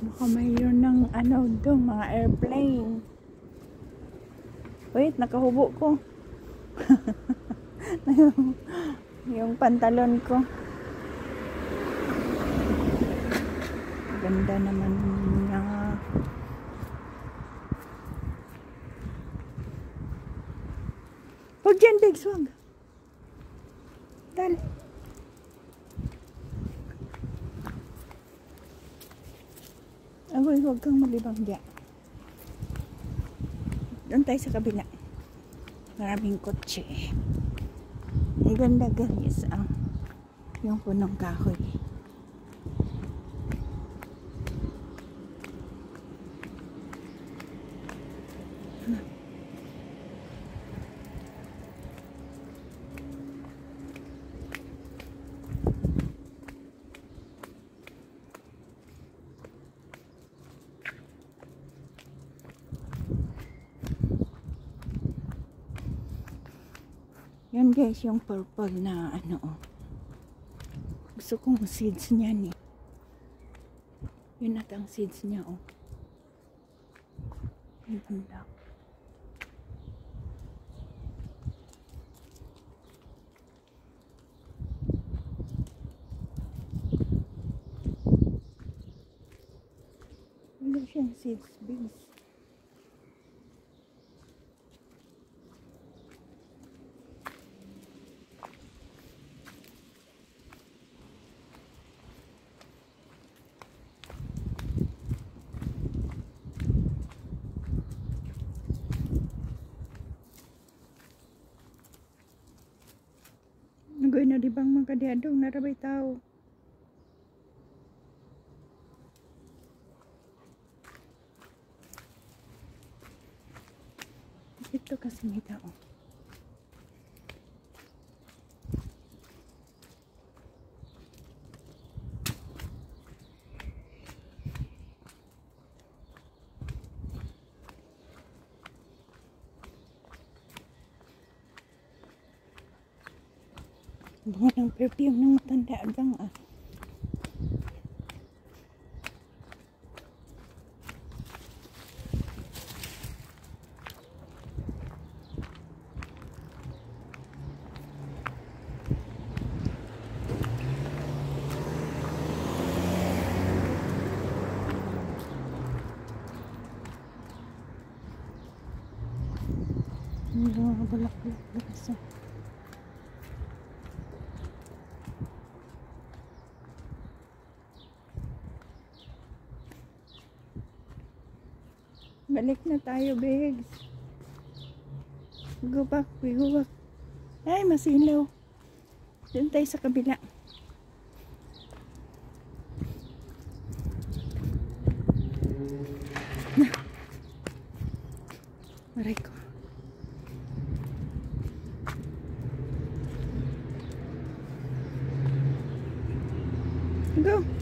Baka mayroon ng ano doon, mga airplane. Wait, nakahubo ko. yung, pantalon ko. Ganda naman niya. Huwag dyan, Begs, huwag. Dali. Agoy, huwag kang malibang dyan. Doon tayo sa kabila. Maraming kotse. Ang ganda guys, ang yung punong kahoy. Yan guys, yung purple na ano oh. Gusto kong seeds niya ni. Yun at ang seeds niya oh. Wala siyang seeds, beans. nadibang man kadiadong narabay tao ito kasi may tao ng perfume ng matanda agang ah. Ang mga balak-balak lakas Balik na tayo, Bigs. Go back. Ay, masilaw. Doon tayo sa kabila. Aray ko. Go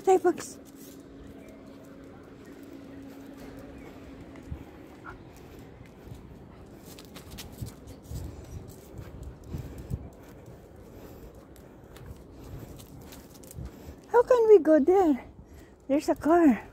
Bugs. How can we go there? There's a car.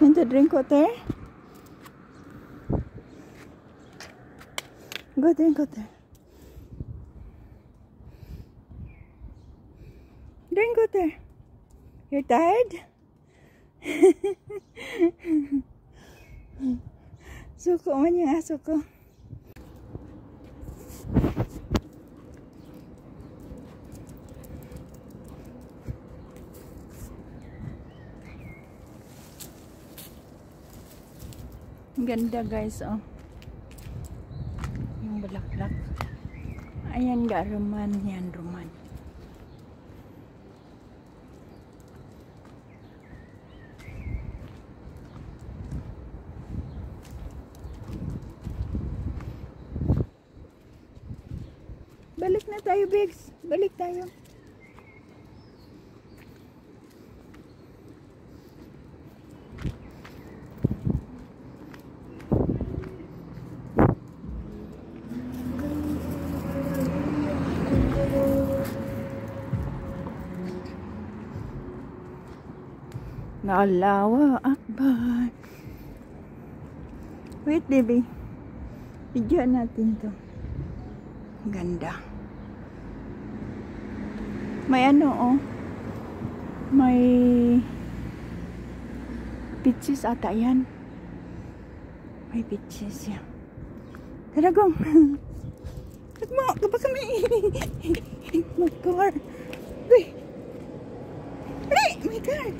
Want to drink water? Go drink water. Drink water. You're tired? suko man yung aso ko. Ganda guys, oh. Yung bulaklak. Ayan ga, ruman. Yan, ruman. Balik na tayo, Biggs. Balik tayo. Nalawa Akbar. Wait, baby. Video natin to. Ganda. May ano, oh. May peaches ata yan. May peaches yan. Taragong. Tagmo, kapag kami. my car. Uy. Uy, my car.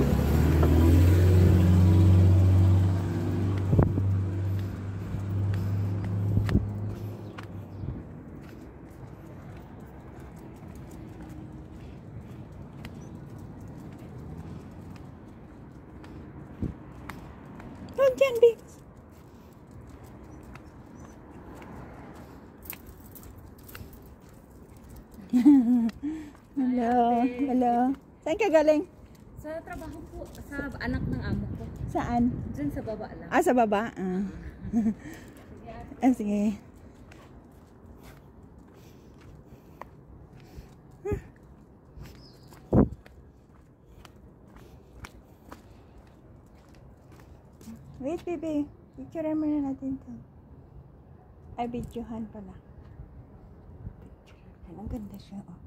Hello. Hello. Saan ka galing? Sa trabaho po, sa anak ng amo ko. Saan? Diyan sa baba lang. Ah, sa baba? Ah. ah sige. Wait, baby. Picturean mo na natin to. Ay, videohan pala. Picturean. Ang ganda siya, oh.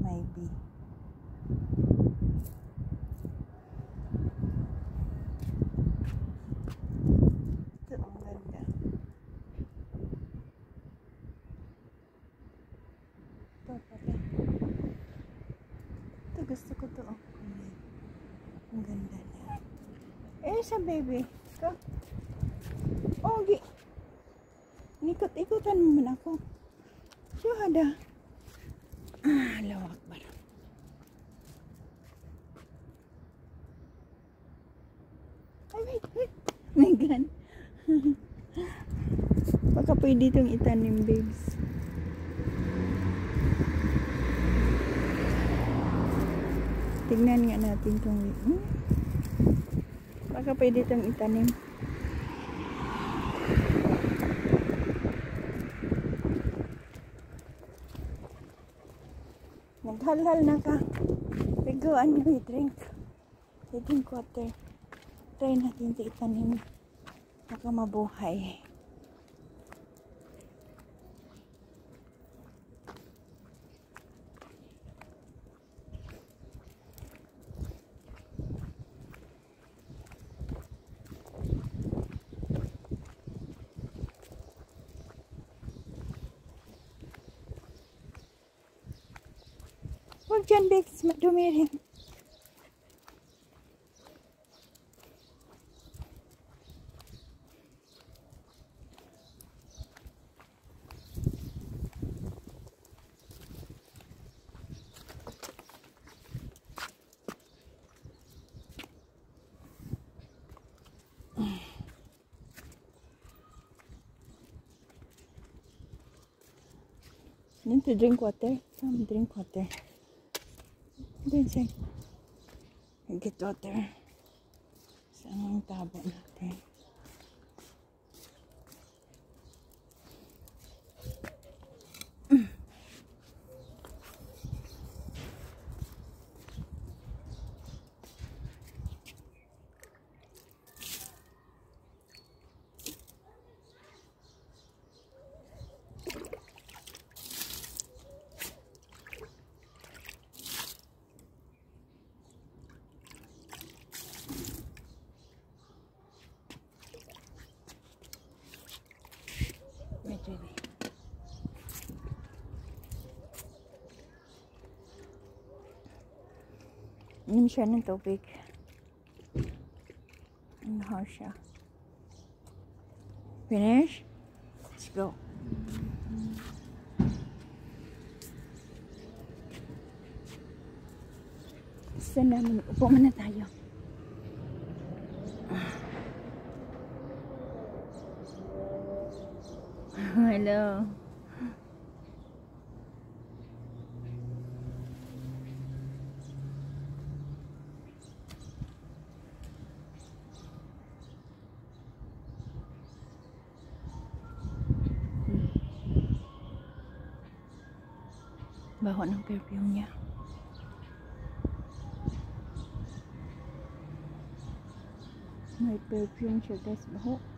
Maybe. Ito, ang ganda. Ito pala. Ito, gusto ko to, oh. Ang ganda niya. Eh, sa baby. Ito. Oh, gi. Nikot-ikutan mo man ako. Syuhada. Ah, lawak ba? Ay, wait, wait. My God. Baka pwede itong itanim, babes. Tignan nga natin itong... Hmm? Baka pwede itong itanim. Naghalhal na ka. Piguan nyo i-drink. I-drink water. Try natin itanim. Baka mabuhay. Huwag dyan, Bex. Madumi rin. Need to drink water. Come drink water. Then say, get water. Saan ang tabo natin? Rin. Inom siya ng tubig. Ano siya? Finish? Let's go. Namin? Upo muna tayo. Hello. Baho ng perfume niya. May perfume siya guys, baho. Tara na go. Wait,